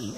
Ji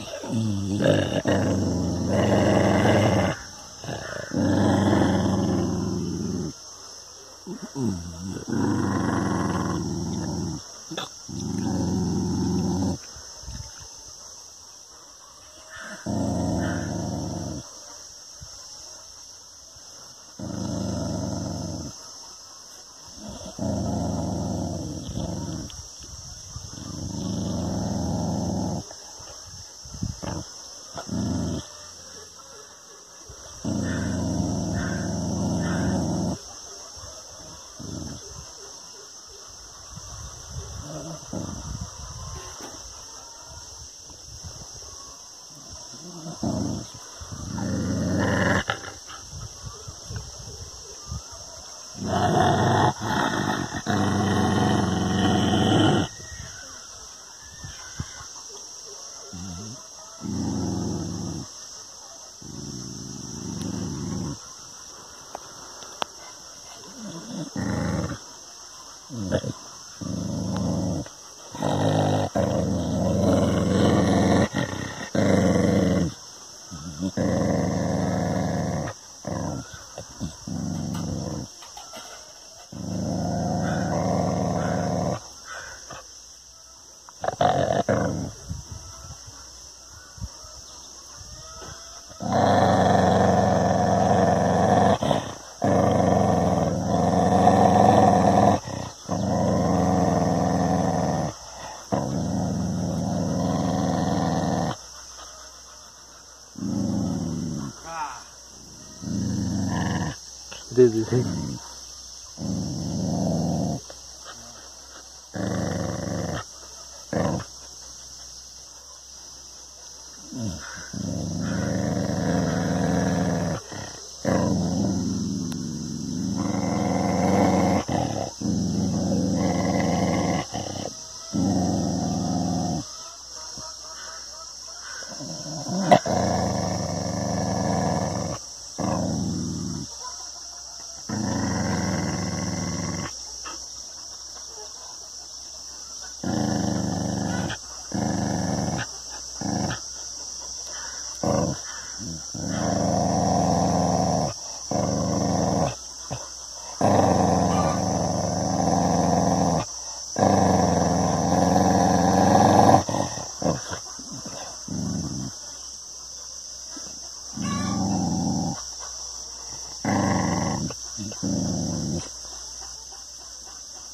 dedo.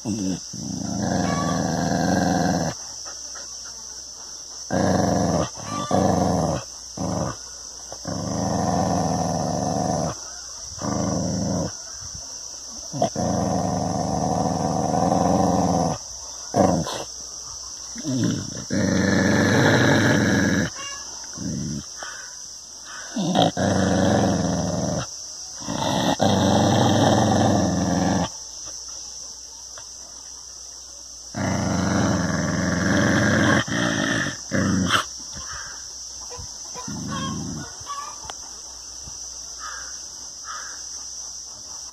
Mm-hmm.